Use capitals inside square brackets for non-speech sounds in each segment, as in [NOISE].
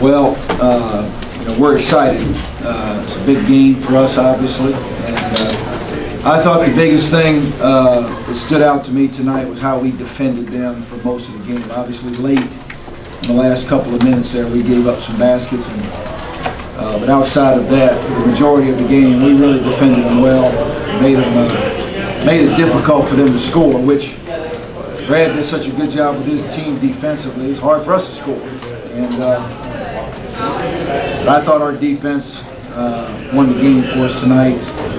Well, uh, you know, we're excited. Uh, It's a big game for us, obviously. And uh, I thought the biggest thing uh, that stood out to me tonight was how we defended them for most of the game. Obviously, late in the last couple of minutes there, we gave up some baskets. and uh, But outside of that, for the majority of the game, we really defended them well, made them, made it difficult for them to score, which Brad did such a good job with his team defensively. It was hard for us to score. And uh, but I thought our defense uh, won the game for us tonight.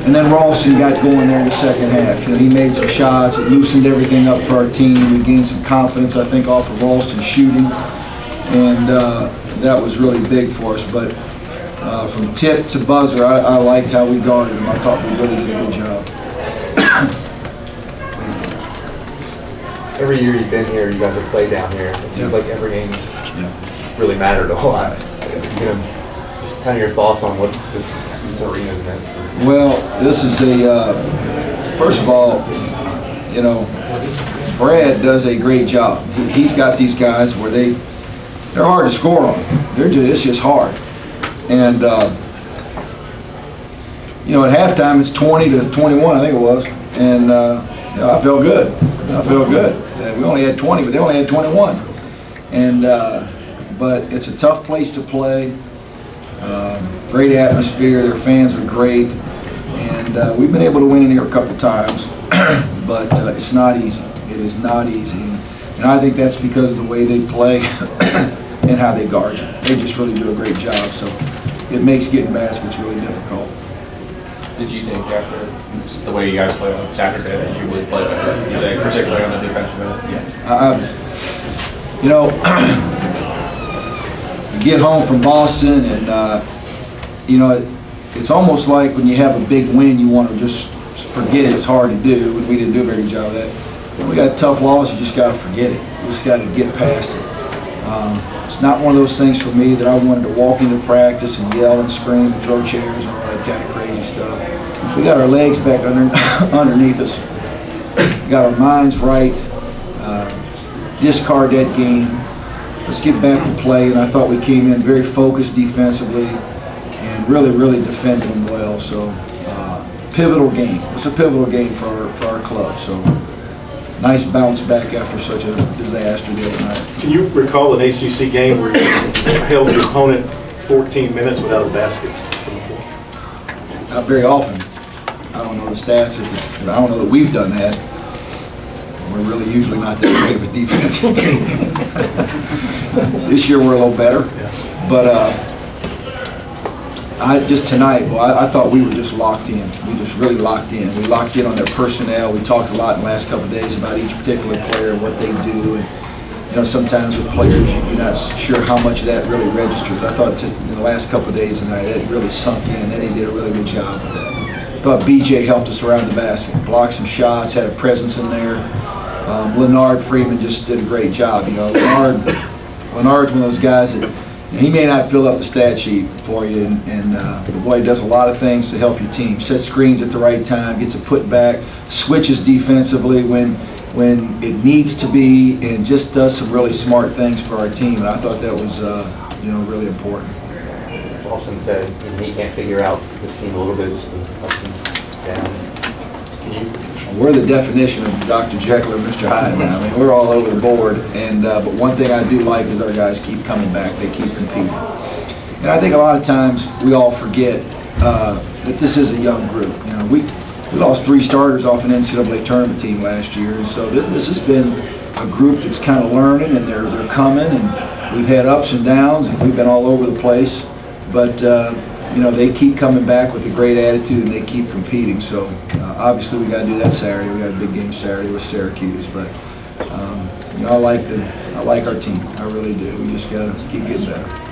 And then Ralston got going there in the second half. You know, he made some shots. It loosened everything up for our team. We gained some confidence, I think, off of Ralston shooting. And uh, that was really big for us. But uh, from tip to buzzer, I, I liked how we guarded them. I thought we really did a good job. Every year you've been here, you guys have played down here. It seems Yeah. like every game's Yeah. really mattered a lot. You know, kind of your thoughts on what this, this arena's meant. Well, this is a, uh, first of all, you know, Brad does a great job. He- He's got these guys where they, they're hard to score on. They're just, it's just hard. And, uh, you know, at halftime, it's 20 to 21, I think it was. And, uh, you know, I felt good. I felt good. We only had 20, but they only had 21. And, uh, but it's a tough place to play. Um, Great atmosphere, their fans are great, and uh, we've been able to win in here a couple times, [CLEARS THROAT] but uh, it's not easy. It is not easy, and I think that's because of the way they play [COUGHS] and how they guard you. They just really do a great job, so it makes getting baskets really difficult. Did you think after the way you guys played on Saturday that you would play better today, particularly on the defensive end? Yeah, I, I was, you know, [CLEARS THROAT] get home from Boston and, uh, you know, it, it's almost like when you have a big win, you want to just forget it. It's hard to do. We didn't do a very good job of that. When we got tough loss, you just got to forget it. You just got to get past it. Um, it's not one of those things for me that I wanted to walk into practice and yell and scream and throw chairs and all that kind of crazy stuff. We got our legs back under, [COUGHS] underneath us. Got our minds right. Uh, discard that game. Let's get back to play. And I thought we came in very focused defensively and really, really defended them well. So uh, pivotal game. It's a pivotal game for our, for our club. So nice bounce back after such a disaster the other night. Can you recall an ACC game where you held your opponent 14 minutes without a basket from the floor? Not very often. I don't know the stats. If it's, I don't know that we've done that. We're really usually not that great of a defensive team. this year we're a little better, but uh, I just tonight, well, I, I thought we were just locked in. We just really locked in. We locked in on their personnel. We talked a lot in the last couple days about each particular player and what they do. And you know, sometimes with players, you- you're not sure how much of that really registers. I thought to, in the last couple days tonight, it really sunk in. And Eddie did a really good job with that. Thought BJ helped us around the basket, blocked some shots, had a presence in there. Um, Lennard Freeman just did a great job. You know, Lennard, Lennard's one of those guys that you know, he may not fill up the stat sheet for you, and, and uh, the boy does a lot of things to help your team. Sets screens at the right time, gets a put back, switches defensively when when it needs to be, and just does some really smart things for our team. And I thought that was uh, you know really important. Austin said he can't figure out this team a little bit, just the ups and downs. We're the definition of Dr. Jekyll and Mr. Hyde now. I mean, we're all over the board, and uh, but one thing I do like is our guys keep coming back. They keep competing, and I think a lot of times we all forget uh, that this is a young group. You know, we we lost three starters off an NCAA tournament team last year, and so th- this has been a group that's kind of learning, and they're they're coming, and we've had ups and downs, and we've been all over the place, but. Uh, you know, they keep coming back with a great attitude and they keep competing. So uh, obviously we got to do that Saturday. We got a big game Saturday with Syracuse, but um, you know, I like the I like our team. I really do. We just got to keep getting better.